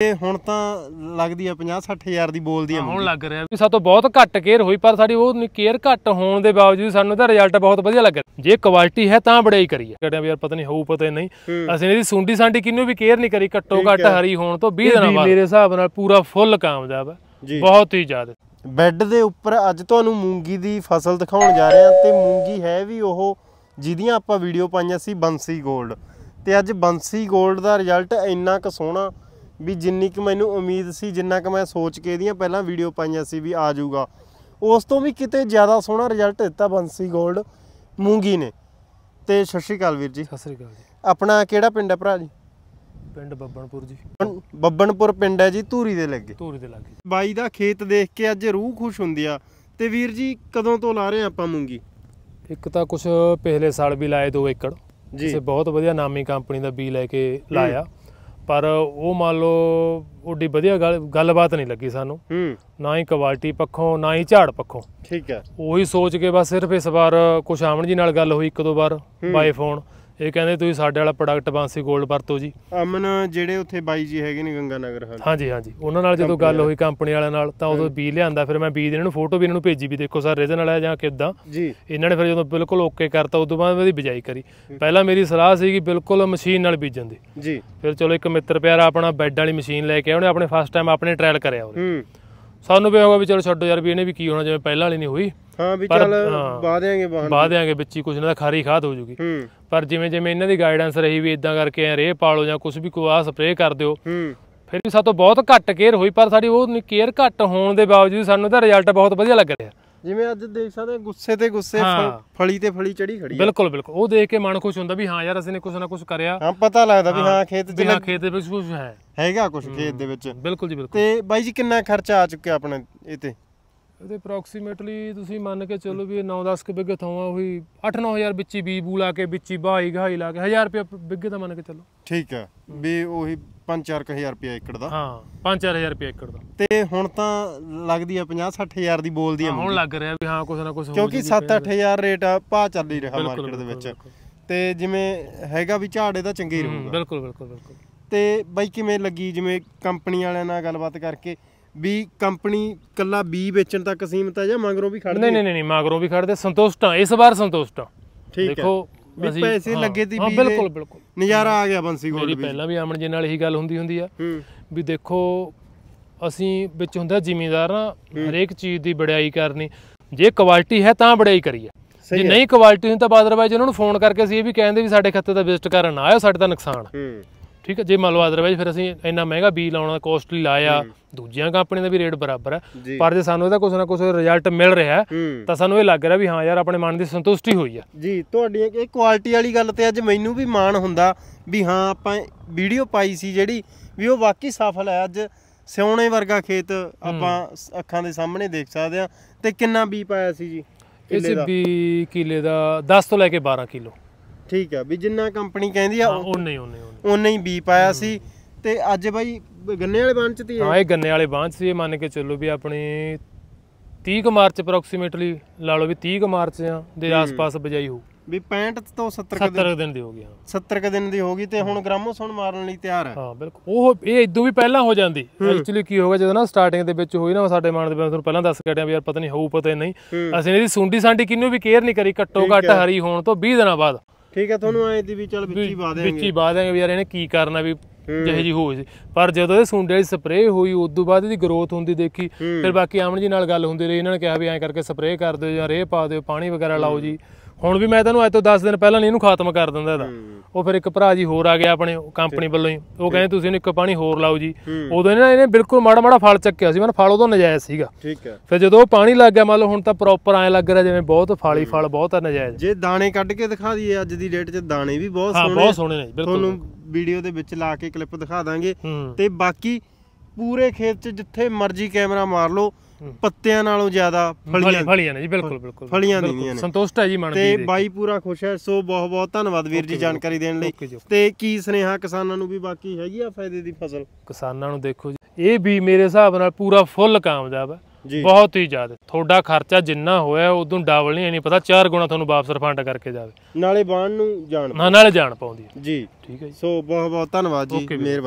ਤੇ ਹੁਣ ਤਾਂ ਲੱਗਦੀ ਆ 50 60000 ਦੀ ਬੋਲਦੀ ਆ ਹੁਣ ਲੱਗ ਰਿਹਾ ਵੀ ਸਾਤੋਂ ਬਹੁਤ ਘੱਟ ਕੇਅਰ ਹੋਈ ਪਰ ਸਾਡੀ ਉਹ ਕੇਅਰ ਘੱਟ ਹੋਣ ਦੇ ਬਾਵਜੂਦ ਸਾਨੂੰ ਇਹਦਾ ਰਿਜ਼ਲਟ ਬਹੁਤ ਵਧੀਆ ਲੱਗਿਆ ਜੇ ਕੁਆਲਿਟੀ ਹੈ ਤਾਂ ਬੜਾਈ ਕਰੀ ਹੈ ਕਹਿੰਦੇ ਵੀ ਯਾਰ ਪਤਾ ਨਹੀਂ ਹੋਊ ਪਤਾ ਨਹੀਂ। ਅਸੀਂ ਇਹਦੀ ਸੁੰਡੀ ਸਾਂਡੀ ਕਿੰਨੂੰ ਵੀ ਕੇਅਰ ਨਹੀਂ ਕਰੀ ਘੱਟੋ ਘੱਟ ਹਰੀ ਹੋਣ ਤੋਂ 20 ਦਿਨਾਂ ਬਾਅਦ। ਮੇਰੇ ਹਿਸਾਬ ਨਾਲ ਪੂਰਾ ਫੁੱਲ ਕਾਮਯਾਬ ਹੈ। ਬਹੁਤ ਹੀ ਜ਼ਿਆਦਾ। ਬੈੱਡ ਦੇ ਉੱਪਰ ਅੱਜ ਤੁਹਾਨੂੰ ਮੂੰਗੀ ਦੀ ਫਸਲ ਦਿਖਾਉਣ ਜਾ ਰਹੇ ਹਾਂ ਤੇ ਮੂੰਗੀ ਹੈ ਵੀ ਉਹ ਜਿਹਦੀਆਂ ਆਪਾਂ ਵੀਡੀਓ ਪਾਈਆਂ ਸੀ ਬੰਸੀ 골ਡ ਤੇ ਅੱਜ ਬੰਸੀ 골ਡ ਦਾ ਰਿਜ਼ਲਟ ਇੰਨਾ ਕੁ ਸੋਹਣਾ ਵੀ ਜਿੰਨੀ ਕੁ ਮੈਨੂੰ ਉਮੀਦ ਸੀ ਜਿੰਨਾ ਕੁ ਮੈਂ ਸੋਚ ਕੇ ਇਹਦੀਆਂ ਪਹਿਲਾਂ ਵੀਡੀਓ ਪਾਈਆਂ ਸੀ ਵੀ ਆ ਜਾਊਗਾ। ਉਸ ਤੋਂ ਵੀ ਕਿਤੇ ਜ਼ਿਆਦਾ ਸੋਹਣਾ ਰਿਜ਼ਲਟ ਦਿੱਤਾ ਬੰਸੀ 골ਡ ਮੂੰਗੀ ਨੇ। ਤੇ ਸਤਿ ਸ਼੍ਰੀ ਅਕਾਲ ਵੀਰ ਜੀ। ਸਤਿ ਸ੍ਰੀ ਅਕਾਲ ਜੀ। ਆਪਣਾ ਕਿਹੜਾ ਪਿੰਡ ਹੈ ਭਰਾ ਜੀ? ਪਿੰਡ ਬੱਬਣਪੁਰ ਜੀ। ਬੱਬਣ- ਬੱਬਣਪੁਰ ਪਿੰਡ ਹੈ ਜੀ ਧੂਰੀ ਦੇ ਲੱਗੇ। ਧੂਰੀ ਦੇ ਲਾਗੇ। ਬਾਈ ਦਾ ਖੇਤ ਦੇਖ ਕੇ ਅੱਜ ਰੂਹ ਖੁਸ਼ ਹੁੰਦੀ ਆ। ਤੇ ਵੀਰ ਜੀ ਕਦੋਂ ਤੋਂ ਲਾ ਰਹੇ ਆਪਾਂ ਮੂੰਗੀ? ਇੱਕ ਤਾਂ ਕੁਝ ਪਿਛਲੇ ਸਾਲ ਵੀ ਲਾਏ 2 ਏਕੜ। ਜੀ। ਬਹੁਤ ਵਧੀਆ ਨਾਮੀ ਕੰਪਨੀ ਦਾ ਬੀ ਲੈ ਕੇ ਲਾਇਆ। ਪਰ ਉਹ ਮੰਨ ਲਓ ਓਡੀ ਵਧੀਆ ਗੱਲ- ਗੱਲਬਾਤ ਨਹੀਂ ਲੱਗੀ ਸਾਨੂੰ। ਹੂੰ। ਨਾ ਹੀ ਕੁਆਲਿਟੀ ਪੱਖੋਂ ਨਾ ਹੀ ਝਾੜ ਪੱਖੋਂ। ਠੀਕ ਹੈ। ਉਹੀ ਸੋਚ ਕੇ ਬਸ ਸਿਰਫ ਇਸ ਵਾਰ ਕੁਛ ਆਮਣ ਜੀ ਨਾਲ ਗੱਲ ਹੋਈ ਇੱਕ ਦੋ ਵਾਰ ਬਾਈ ਫੋਨ ਇਹ ਕਹਿੰਦੇ ਤੁਸੀਂ ਸਾਡੇ ਵਾਲਾ ਪ੍ਰੋਡਕਟ ਬਾਂਸੀ 골ਡ ਵਰਤੋ ਜੀ। ਅਮਨ ਜਿਹੜੇ ਉੱਥੇ ਬਾਈ ਜੀ ਹੈਗੇ ਨੇ ਗੰਗਾ ਨਗਰ ਹਾਲ ਹਾਂਜੀ ਹਾਂਜੀ। ਉਹਨਾਂ ਨਾਲ ਜਦੋਂ ਗੱਲ ਹੋਈ ਕੰਪਨੀ ਵਾਲਿਆਂ ਨਾਲ ਤਾਂ ਉਦੋਂ ਬੀ ਲਿਆਂਦਾ ਫਿਰ ਮੈਂ ਬੀ ਇਹਨਾਂ ਨੂੰ ਫੋਟੋ ਵੀ ਇਹਨਾਂ ਨੂੰ ਭੇਜੀ ਵੀ ਦੇਖੋ ਸਰ ਰੀਜਨ ਵਾਲਾ ਜਾਂ ਕਿੱਦਾਂ? ਜੀ। ਇਹਨਾਂ ਨੇ ਫਿਰ ਜਦੋਂ ਬਿਲਕੁਲ ਓਕੇ ਕਰਤਾ ਉਦੋਂ ਬਾਅਦ ਉਹਦੀ ਬਿਜਾਈ ਕਰੀ। ਪਹਿਲਾਂ ਮੇਰੀ ਸਲਾਹ ਸੀਗੀ ਬਿਲਕੁਲ ਮਸ਼ੀਨ ਨਾਲ ਬੀਜਣ ਦੀ। ਜੀ। ਫਿਰ ਚਲੋ ਇੱਕ ਮਿੱਤਰ ਪਿਆਰਾ ਆਪਣਾ ਬੈੱਡ ਵਾਲੀ ਮਸ਼ੀਨ ਲੈ ਕੇ ਉਹਨੇ ਆਪਣੇ ਫਸਟ ਟਾਈਮ ਆਪਣੇ ਟ੍ਰਾਇਲ ਕਰਿਆ ਉਹਨੇ। ਹੂੰ। ਸਾਨੂੰ ਵੀ ਹੋਗਾ ਵੀ ਚਲੋ ਛੱਡੋ ਯਾਰ ਵੀ ਇਹਨੇ ਵੀ ਕੀ ਹੋਣਾ ਜਿਵੇਂ ਪਹਿਲਾਂ ਵਾਲੀ ਨਹੀਂ ਹੋਈ। ਹਾਂ ਵੀ ਚੱਲ ਹਾਂ। ਵਾਹਨ ਬਾਅਦ ਆਂਗੇ ਵਿੱਚ ਹੀ ਕੁਝ ਨਾ ਖਾਰੀ ਖਾਦ ਹੋ ਜੂਗੀ। ਹੂੰ। ਪਰ ਜਿਵੇਂ ਜਿਵੇਂ ਇਹਨਾਂ ਦੀ ਗਾਈਡੈਂਸ ਰਹੀ ਵੀ ਇਦਾਂ ਕਰਕੇ ਐ ਰੇ ਪਾਲੋ ਜਾਂ ਕੁਝ ਵੀ ਕੋਈ ਆ ਸਪਰੇਅ ਕਰ ਦਿਓ ਹੂੰ। ਫਿਰ ਵੀ ਸਾਤੋਂ ਬਹੁਤ ਘੱਟ ਕੇਅਰ ਹੋਈ ਪਰ ਸਾਡੀ ਉਹ ਕੇਅਰ ਘੱਟ ਹੋਣ ਦੇ ਬਾਵਜੂਦ ਸਾਨੂੰ ਇਹਦਾ ਰਿਜ਼ਲਟ ਬਹੁਤ ਵਧੀਆ ਲੱਗ ਰਿਹਾ। ਜਿਵੇਂ ਅੱਜ ਦੇਖ ਸਕਦੇ ਹਾਂ, ਗੁੱਸੇ ਤੇ ਗੁੱਸੇ ਹਾਂ। ਫਲੀ ਤੇ ਫਲੀ ਚੜੀ ਖੜੀ ਬਿਲਕੁਲ ਬਿਲਕੁਲ। ਉਹ ਦੇਖ ਕੇ ਮਨ ਖੁਸ਼ ਹੁੰਦਾ ਵੀ ਹਾਂ ਯਾਰ ਅਸੀਂ ਨੇ ਕੁਝ ਨਾ ਕੁਝ ਕਰਿਆ। ਹਾਂ ਪਤਾ ਲੱਗਦਾ ਵੀ ਹਾਂ ਖੇਤ ਬਿਨਾਂ ਲੱਗ- ਖੇਤ ਦੇ ਵਿੱਚ ਕੁਝ ਹੈ। ਹੈਗਾ ਕੁਝ ਖੇਤ ਦੇ ਵਿੱਚ। ਬਿਲਕੁਲ ਜੀ ਬਿਲਕੁਲ। ਤੇ ਬਾਈ ਜੀ ਕਿੰਨਾ ਖਰਚਾ ਆ ਚੁੱਕਿਆ ਆਪਣੇ ਇਹ ਤੇ? ਇਹਦੇ ਅਪਰੋਕਸੀਮੇਟਲੀ ਤੁਸੀਂ ਮੰਨ ਕੇ ਚੱਲੋ ਵੀ 9-10 ਕੇ ਬਿੱਗੇ ਥਾਵਾਂ ਉਹੀ 8-9000 ਵਿੱਚ ਹੀ ਬੀ ਬੂ ਲਾ ਕੇ ਵਿੱਚ ਹੀ ਬਾਈ ਗਹਾਈ ਲਾ ਕੇ 1000 ਰੁਪਏ ਬਿੱਗੇ ਦਾ ਮੰਨ ਕੇ ਚੱਲੋ। ਠੀਕ ਹੈ ਵੀ ਉਹੀ 5-4000 ਰੁਪਏ ਏਕੜ ਦਾ। ਹਾਂ 5-4000 ਰੁਪਏ ਏਕੜ ਦਾ। ਤੇ ਹੁਣ ਤਾਂ ਲੱਗਦੀ ਆ 50-60000 ਦੀ ਬੋਲਦੀ ਆ ਹੁਣ ਲੱਗ ਰਿਹਾ ਵੀ ਹਾਂ ਕੁਝ ਨਾ ਕੁਝ ਕਿਉਂਕਿ 7-8000 ਰੇਟ ਆ ਭਾਅ ਚੱਲ ਹੀ ਰਿਹਾ ਮਾਰਕੀਟ ਦੇ ਵਿੱਚ। ਤੇ ਜਿਵੇਂ ਹੈਗਾ ਵੀ ਝਾੜੇ ਦਾ ਚੰਗੇ ਰਹੂਗਾ। ਬਿਲਕੁਲ ਬਿਲਕੁਲ ਬਿਲਕੁਲ। ਤੇ ਬਾਈ ਕਿਵੇਂ ਲੱਗੀ? ਜਿਵੇਂ ਕੰਪਨੀ ਵਾਲਿਆਂ ਨਾਲ ਗੱਲਬਾਤ ਕਰਕੇ ਵੀ ਕੰਪਨੀ ਕੱਲਾ ਬੀ ਵੇਚਣ ਤੱਕ ਸੀਮਤ ਹੈ ਜਾਂ ਮਗਰੋਂ ਵੀ ਖੜਦੀ ਨਹੀਂ ਨਹੀਂ ਨਹੀਂ ਮਗਰੋਂ ਵੀ ਖੜਦੇ ਸੰਤੁਸ਼ਟ ਹਾਂ ਇਸ ਵਾਰ ਸੰਤੁਸ਼ਟ ਹਾਂ। ਠੀਕ ਹੈ। ਦੇਖੋ ਵੀ ਪੈਸੇ ਲੱਗੇ ਦੇ। ਬਿਲਕੁਲ ਬਿਲਕੁਲ। ਨਜ਼ਾਰਾ ਆ ਗਿਆ ਬੰਸੀ ਗੋਲਡ ਵੀ ਪਹਿਲਾਂ ਵੀ ਆਮਣ ਜੀ ਨਾਲ ਇਹੀ ਗੱਲ ਹੁੰਦੀ ਹੁੰਦੀ ਆ। ਵੀ ਦੇਖੋ ਅਸੀਂ ਵਿੱਚ ਹੁੰਦਾ ਜ਼ਿਮੀਂਦਾਰ ਨਾ ਹਰੇਕ ਚੀਜ਼ ਦੀ ਬੜਾਈ ਕਰਨੀ ਜੇ ਕੁਆਲਿਟੀ ਹੈ ਤਾਂ ਬੜਾਈ ਕਰੀਏ। ਜੇ। ਨਹੀਂ ਕੁਆਲਿਟੀ ਹੁੰਦੀ ਤਾਂ ਅਦਰਵਾਈਜ਼ ਉਹਨਾਂ ਨੂੰ ਫੋਨ ਕਰਕੇ ਅਸੀਂ ਇਹ ਵੀ ਕਹਿੰਦੇ ਵੀ ਸਾਡੇ ਖੱਤੇ ਦਾ ਵਿਜ਼ਿਟ ਕਰਨ ਆਇਓ ਸਾਡੇ ਦਾ ਨੁਕਸਾਨ। ਹੂੰ। ਠੀਕ ਹੈ ਜੇ ਮੰਨ ਲਓ ਅਦਰਵਾਈਜ਼ ਫਿਰ ਅਸੀਂ ਇੰਨਾ ਮਹਿੰਗਾ ਬੀ ਲਾਉਣਾ ਕੋਸਟਲੀ ਲਾਇਆ ਦੂਜੀਆਂ ਕੰਪਨੀ ਦਾ ਵੀ ਰੇਟ ਬਰਾਬਰ ਹੈ। ਪਰ ਜੇ ਸਾਨੂੰ ਇਹਦਾ ਕੁਝ ਨਾ ਕੁਝ ਰਿਜ਼ਲਟ ਮਿਲ ਰਿਹਾ ਤਾਂ ਸਾਨੂੰ ਇਹ ਲੱਗ ਰਿਹਾ ਵੀ ਹਾਂ ਯਾਰ ਆਪਣੇ ਮਨ ਦੀ ਸੰਤੁਸ਼ਟੀ ਹੋਈ ਆ। ਜੀ ਤੁਹਾਡੀ ਇਹ ਕੁਆਲਿਟੀ ਵਾਲੀ ਗੱਲ ਤੇ ਅੱਜ ਮੈਨੂੰ ਵੀ ਮਾਣ ਹੁੰਦਾ ਵੀ ਹਾਂ ਆਪਾਂ ਵੀਡੀਓ ਪਾਈ ਸੀ ਜਿਹੜੀ ਵੀ ਉਹ ਵਾਕਈ ਸਫਲ ਹੈ। ਅੱਜ ਸਿਉਣੇ ਵਰਗਾ ਖੇਤ ਆਪਾਂ ਅੱਖਾਂ ਦੇ ਸਾਹਮਣੇ ਦੇਖ ਸਕਦੇ ਆ ਤੇ ਕਿੰਨਾ ਬੀ ਪਾਇਆ ਸੀ ਜੀ ਇਸ ਕਿੱਲੇ ਦਾ? ਵੀ ਕਿਲੇ ਦਾ 10 ਤੋਂ ਲੈ ਕੇ 12 ਕਿਲੋ। ਠੀਕ ਹੈ ਵੀ ਜਿੰਨਾ ਕੰਪਨੀ ਕਹਿੰਦੀ ਆ ਉਹ ਨਹੀਂ ਉਹਨੇ ਉਹਨੇ ਹੀ ਬੀ ਪਾਇਆ ਸੀ ਤੇ ਅੱਜ ਬਾਈ ਗੰਨੇ ਵਾਲੇ ਬੰਨ ਚ ਤੀ ਹਾਂ ਇਹ ਗੰਨੇ ਵਾਲੇ ਬਾਂਝ ਸੀ ਇਹ ਮੰਨ ਕੇ ਚੱਲੋ ਵੀ ਆਪਣੀ 30 ਕੁ ਮਾਰਚ ਅਪਰੋਕਸੀਮੇਟਲੀ ਲਾ ਲਓ ਵੀ 30 ਕੁ ਮਾਰਚ ਆ ਦੇ ਆਸ-ਪਾਸ ਬਜਾਈ ਹੋ ਵੀ 65 ਤੋਂ 70 ਕੁ 70 ਦਿਨ। ਦੀ ਹੋ ਗਈ ਹਾਂ। 70 ਕੁ ਦਿਨ ਦੀ ਹੋ ਗਈ ਤੇ ਹੁਣ ਗ੍ਰਾਮੋਸੋਨ ਮਾਰਨ ਲਈ ਤਿਆਰ ਹੈ ਹਾਂ ਬਿਲਕੁਲ। ਉਹ ਇਹ ਇਦੋਂ ਵੀ ਪਹਿਲਾਂ ਹੋ ਜਾਂਦੀ। ਐਕਚੁਅਲੀ ਕੀ ਹੋਗਾ ਜਦੋਂ ਨਾ ਸਟਾਰਟਿੰਗ ਦੇ ਵਿੱਚ ਹੋਈ ਨਾ ਸਾਡੇ ਮਨ ਦੇ ਵਿੱਚ ਤੁਹਾਨੂੰ ਪਹਿਲਾਂ ਦੱਸ ਕੇ ਹਟਿਆ ਵੀ ਯਾਰ ਪਤਾ ਨਹੀਂ ਹੋਊ ਪਤਾ ਨਹੀਂ। ਅਸੀਂ ਇਹਦੀ ਸੁੰਡੀ ਸਾਂਡੀ ਕਿੰਨੂੰ ਵੀ ਕੇਅਰ ਨਹੀਂ ਕਰੀ ਘੱਟੋ ਘੱਟ ਹਰੀ ਹੋਣ ਤੋਂ 20 ਦਿਨਾਂ ਬਾਅਦ। ਠੀਕ ਹੈ ਤੁਹਾਨੂੰ ਐਂ ਦੀ ਵੀ ਚੱਲ ਵਿੱਚ ਹੀ ਪਾ ਵਿੱਚ ਦੇਣਗੇ ਹੀ ਬਾਅਦ ਆਂਗੇ ਵੀ ਯਾਰ ਇਹਨੇ ਕੀ ਕਰਨਾ ਵੀ ਜਿਹੇ ਜੀ ਹੋਈ ਸੀ। ਪਰ ਜਦੋਂ ਇਹ ਸੁੰਡੇ ਦੀ ਸਪਰੇਅ ਹੋਈ ਉਸ ਤੋਂ ਬਾਅਦ ਇਹਦੀ ਗਰੋਥ ਹੁੰਦੀ ਦੇਖੀ। ਫਿਰ ਬਾਕੀ ਆਮਣ ਜੀ ਨਾਲ ਗੱਲ ਹੁੰਦੀ ਰਹੀ। ਇਹਨਾਂ ਨੇ ਕਿਹਾ ਵੀ ਐਂ ਕਰਕੇ ਸਪਰੇਅ ਕਰ ਦਿਓ ਜਾਂ ਰੇਹ ਪਾ ਦਿਓ ਪਾਣੀ ਵਗੈਰਾ ਲਾਓ ਜੀ। ਹੁਣ ਵੀ ਮੈਂ ਤੁਹਾਨੂੰ ਅੱਜ ਤੋਂ 10 ਦਿਨ ਪਹਿਲਾਂ ਨਹੀਂ ਇਹਨੂੰ ਖਾਤਮ ਕਰ ਦਿੰਦਾ ਇਹਦਾ। ਉਹ ਫਿਰ ਇੱਕ ਭਰਾ ਜੀ ਹੋਰ ਆ ਗਿਆ ਆਪਣੇ ਕੰਪਨੀ ਵੱਲੋਂ ਹੀ। ਉਹ ਕਹਿੰਦੇ ਤੁਸੀਂ ਇਹਨੂੰ ਇੱਕ ਪਾਣੀ ਹੋਰ ਲਾਓ ਜੀ। ਉਦੋਂ ਇਹਨਾਂ ਇਹਨੇ ਬਿਲਕੁਲ ਮਾੜਾ ਮਾੜਾ ਫਲ ਚੱਕਿਆ ਸੀ। ਮਨ ਫਲ ਉਦੋਂ ਨਜਾਇਜ਼ ਸੀਗਾ। ਠੀਕ ਹੈ। ਫਿਰ ਜਦੋਂ ਉਹ ਪਾਣੀ ਲੱਗ ਗਿਆ ਮੰਨ ਲਓ ਹੁਣ ਤਾਂ ਪ੍ਰੋਪਰ ਐਂ ਲੱਗ ਰਿਹਾ ਜਿਵੇਂ ਬਹੁਤ ਫਾਲੀ ਫਲ ਬਹੁਤ ਆ ਨਜਾਇਜ਼। ਜੇ ਦਾਣੇ ਕੱਢ ਕੇ ਦਿਖਾ ਦਈਏ ਅੱਜ ਦੀ ਡੇਟ 'ਚ ਦਾਣੇ ਵੀ ਬਹੁਤ ਹਾਂ ਸੋਹਣੇ ਬਹੁਤ ਸੋਹਣੇ ਨੇ ਬਿਲਕੁਲ। ਤੁਹਾਨੂੰ ਵੀਡੀਓ ਦੇ ਵਿੱਚ ਲਾ ਕੇ ਕਲਿੱਪ ਦਿਖਾ ਦਾਂਗੇ। ਤੇ ਬਾਕੀ ਪੂਰੇ ਖੇਤ 'ਚ ਜਿੱਥੇ ਮਰਜ਼ੀ ਕੈਮਰਾ ਮਾਰ ਲਓ ਪੱਤਿਆਂ ਨਾਲੋਂ ਜ਼ਿਆਦਾ ਫਲੀਆਂ। ਫਲੀ ਫਲੀਆਂ ਨੇ ਜੀ ਬਿਲਕੁਲ ਬਿਲਕੁਲ। ਫਲੀਆਂ ਦੀਆਂ ਨੇ। ਸੰਤੁਸ਼ਟ ਹੈ ਜੀ ਮਨ ਤੇ ਬਾਈ ਪੂਰਾ ਖੁਸ਼ ਹੈ ਸੋ ਬਹੁਤ ਬਹੁਤ ਧੰਨਵਾਦ ਵੀਰ ਜੀ ਜਾਣਕਾਰੀ ਦੇਣ ਲਈ। ਤੇ ਕੀ ਸੁਨੇਹਾ ਕਿਸਾਨਾਂ ਨੂੰ ਵੀ ਬਾਕੀ ਹੈਗੀ ਆ ਫਾਇਦੇ ਦੀ ਫਸਲ? ਕਿਸਾਨਾਂ ਨੂੰ ਦੇਖੋ ਜੀ ਇਹ ਵੀ ਮੇਰੇ ਹਿਸਾਬ ਨਾਲ ਪੂਰਾ ਫੁੱਲ ਕਾਮਯਾਬ ਹੈ। ਬਹੁਤ ਹੀ ਜ਼ਿਆਦਾ। ਤੁਹਾਡਾ ਖਰਚਾ ਜਿੰਨਾ ਹੋਇਆ ਉਦੋਂ ਡਬਲ ਨਹੀਂ ਨਹੀਂ ਪਤਾ ਚਾਰ ਗੁਣਾ ਤੁਹਾਨੂੰ ਵਾਪਸ ਰਿਫੰਡ ਕਰਕੇ ਜਾਵੇ। ਨਾਲੇ ਬਾਣ ਨੂੰ ਜਾਣ ਨਾਲੇ ਜਾਣ ਪਾਉਂਦੀ ਜੀ। ਠੀਕ ਹੈ ਸੋ ਬਹੁਤ ਬਹੁਤ ਧੰਨਵਾਦ ਜੀ। ਮਿਹਰਬਾਨੀ।